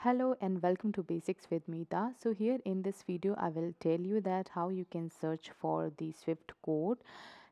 Hello and welcome to Basics with Meeta. So here in this video I will tell you that how you can search for the Swift code.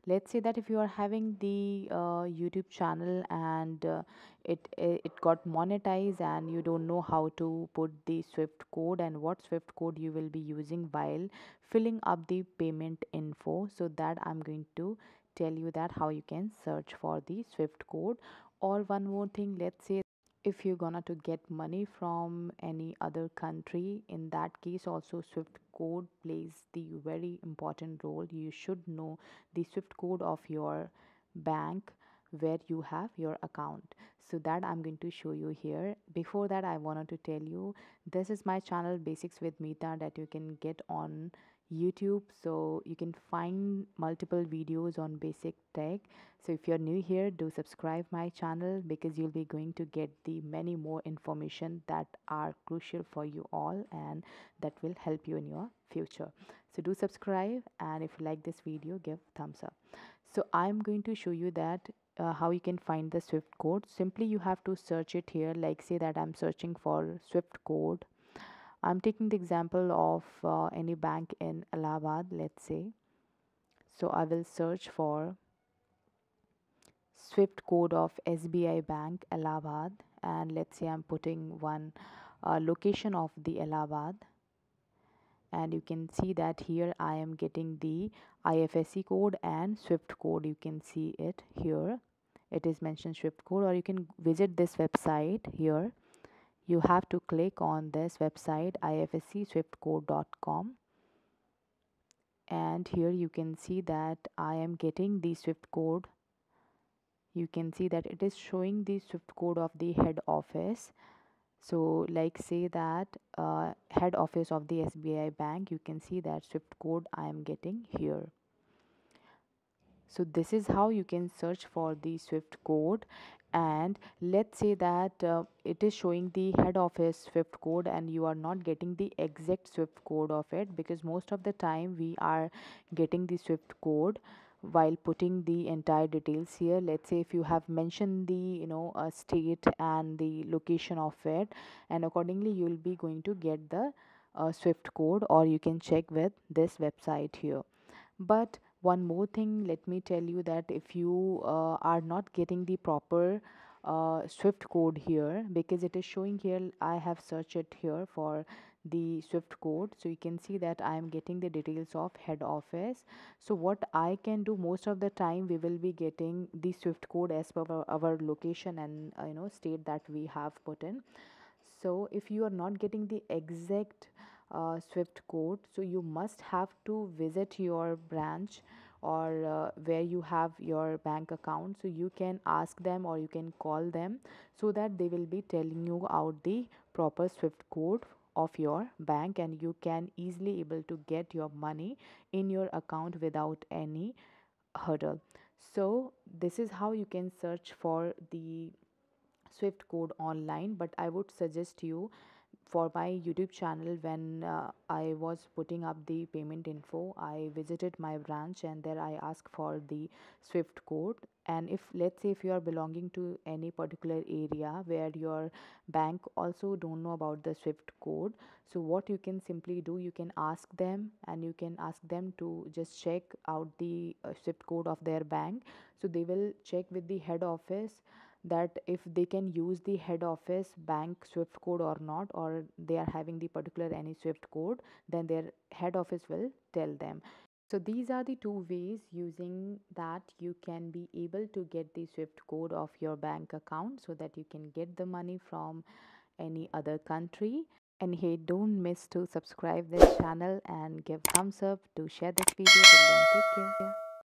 Let's say that if you are having the uh, YouTube channel and uh, it it got monetized and you don't know how to put the Swift code and what Swift code you will be using while filling up the payment info. So that I'm going to tell you that how you can search for the Swift code or one more thing let's say if you're gonna to get money from any other country in that case also swift code plays the very important role. You should know the swift code of your bank where you have your account. So that i'm going to show you here. Before that i wanted to tell you this is my channel basics with meeta that you can get on youtube. So you can find multiple videos on basic tech. So if you're new here do subscribe my channel because you'll be going to get the many more information that are crucial for you all and that will help you in your future. So do subscribe and if you like this video give thumbs up. So i'm going to show you that uh, how you can find the swift code. Simply you have to search it here. Like say that i'm searching for swift code. I'm taking the example of uh, any bank in Allahabad, let's say. So I will search for Swift code of SBI Bank Allahabad. And let's say I'm putting one uh, location of the Allahabad and you can see that here I am getting the IFSC code and Swift code. You can see it here. It is mentioned Swift code or you can visit this website here. You have to click on this website ifscswiftcode.com and here you can see that I am getting the Swift code. You can see that it is showing the Swift code of the head office so like say that uh, head office of the SBI bank you can see that Swift code I am getting here. So this is how you can search for the Swift code. And let's say that uh, it is showing the head office swift code and you are not getting the exact swift code of it because most of the time we are getting the swift code while putting the entire details here let's say if you have mentioned the you know uh, state and the location of it and accordingly you will be going to get the uh, swift code or you can check with this website here. But one more thing let me tell you that if you uh, are not getting the proper uh, swift code here because it is showing here i have searched it here for the swift code. So you can see that i am getting the details of head office. So what i can do most of the time we will be getting the swift code as per our, location and uh, you know state that we have put in. So if you are not getting the exact uh, swift code so you must have to visit your branch or uh, where you have your bank account. So you can ask them or you can call them so that they will be telling you out the proper swift code of your bank and you can easily able to get your money in your account without any hurdle. So this is how you can search for the swift code online but i would suggest you for my youtube channel when uh, i was putting up the payment info i visited my branch and there i asked for the swift code. And if let's say if you are belonging to any particular area where your bank also don't know about the swift code so what you can simply do you can ask them and you can ask them to just check out the uh, swift code of their bank. So they will check with the head office that if they can use the head office bank swift code or not or they are having the particular any swift code then their head office will tell them. So these are the two ways using that you can be able to get the swift code of your bank account so that you can get the money from any other country. And hey don't miss to subscribe this channel and give thumbs up to share this video. Take care